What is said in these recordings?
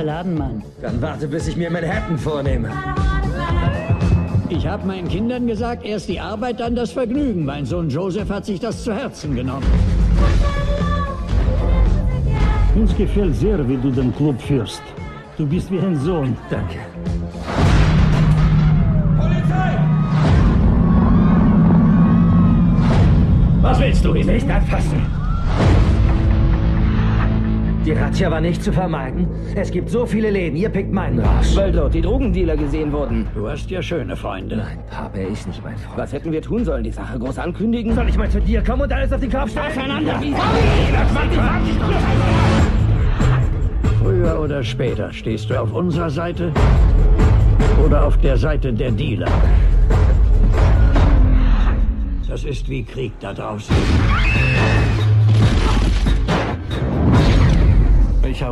Klasse Laden, Mann. Dann warte, bis ich mir Manhattan vornehme. Ich habe meinen Kindern gesagt, erst die Arbeit, dann das Vergnügen. Mein Sohn Joseph hat sich das zu Herzen genommen. Uns gefällt sehr, wie du den Club führst. Du bist wie ein Sohn. Danke. Polizei! Was willst du nicht anfassen? Die Razzia war nicht zu vermeiden. Es gibt so viele Läden, ihr pickt meinen raus. Weil dort die Drogendealer gesehen wurden. Du hast ja schöne Freunde. Nein, Pap, er ist nicht mein Freund. Was hätten wir tun sollen? Die Sache groß ankündigen? Soll ich mal zu dir kommen und alles auf den Kopf stellen? Auseinander! Wie Früher oder später stehst du auf unserer Seite oder auf der Seite der Dealer. Das ist wie Krieg da draußen.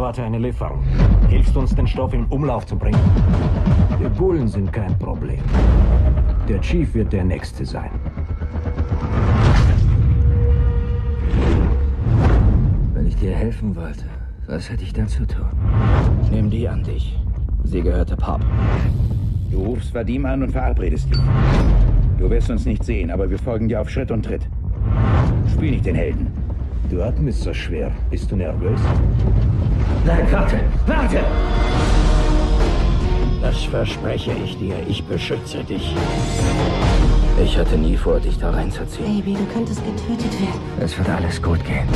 Erwarte eine Lieferung. Hilfst uns, den Stoff in Umlauf zu bringen? Die Bullen sind kein Problem. Der Chief wird der Nächste sein. Wenn ich dir helfen wollte, was hätte ich dann zu tun? Nimm die an dich. Sie gehörte Pop. Du rufst Vadim an und verabredest dich. Du wirst uns nicht sehen, aber wir folgen dir auf Schritt und Tritt. Spiel nicht den Helden. Du atmest so schwer. Bist du nervös? Nein, warte, warte! Das verspreche ich dir. Ich beschütze dich. Ich hatte nie vor, dich da reinzuziehen. Baby, du könntest getötet werden. Es wird alles gut gehen.